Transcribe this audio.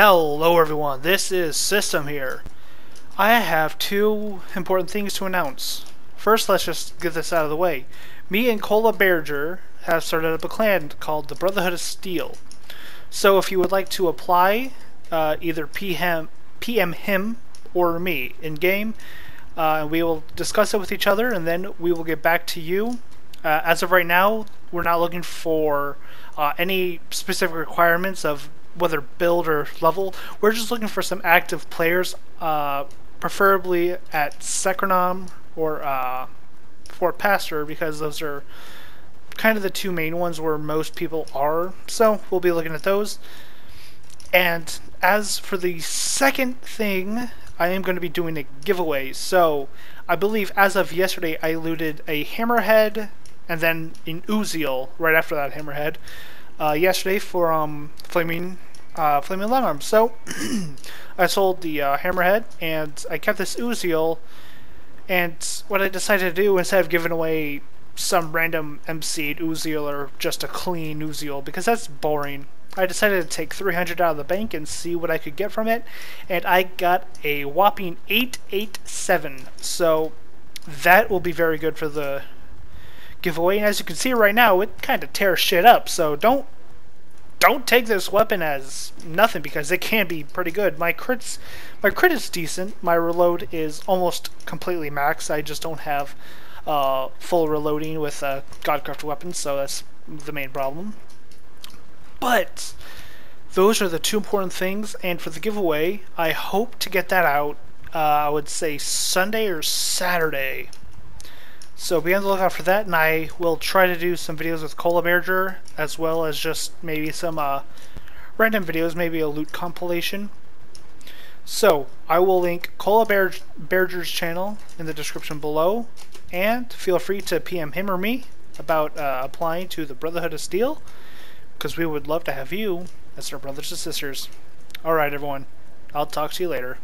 Hello everyone, this is System here. I have two important things to announce. First, let's just get this out of the way. Me and Cola Berger have started up a clan called the Brotherhood of Steel. So if you would like to apply, uh, either PM, PM him or me in-game, uh, we will discuss it with each other and then we will get back to you. Uh, as of right now, we're not looking for uh, any specific requirements of whether build or level. We're just looking for some active players, uh, preferably at Secronom or uh, Fort Pastor, because those are kind of the two main ones where most people are. So we'll be looking at those. And as for the second thing, I am going to be doing a giveaway. So I believe as of yesterday, I looted a Hammerhead and then an Uziel right after that Hammerhead uh, yesterday for um, Flaming uh, Flaming Long So I sold the uh, Hammerhead and I kept this Uziel. And what I decided to do instead of giving away some random MC Uziel or just a clean Uziel because that's boring. I decided to take 300 out of the bank and see what I could get from it, and I got a whopping 887. So that will be very good for the giveaway. And as you can see right now, it kind of tears shit up. So don't don't take this weapon as nothing because it can be pretty good. My crits, my crit is decent. My reload is almost completely max. I just don't have uh, full reloading with uh, Godcraft weapons, so that's the main problem. But those are the two important things, and for the giveaway, I hope to get that out. Uh, I would say Sunday or Saturday. So be on the lookout for that, and I will try to do some videos with Cola Berger, as well as just maybe some uh, random videos, maybe a loot compilation. So, I will link Cola Berger's channel in the description below, and feel free to PM him or me about uh, applying to the Brotherhood of Steel, because we would love to have you as our brothers and sisters. Alright everyone, I'll talk to you later.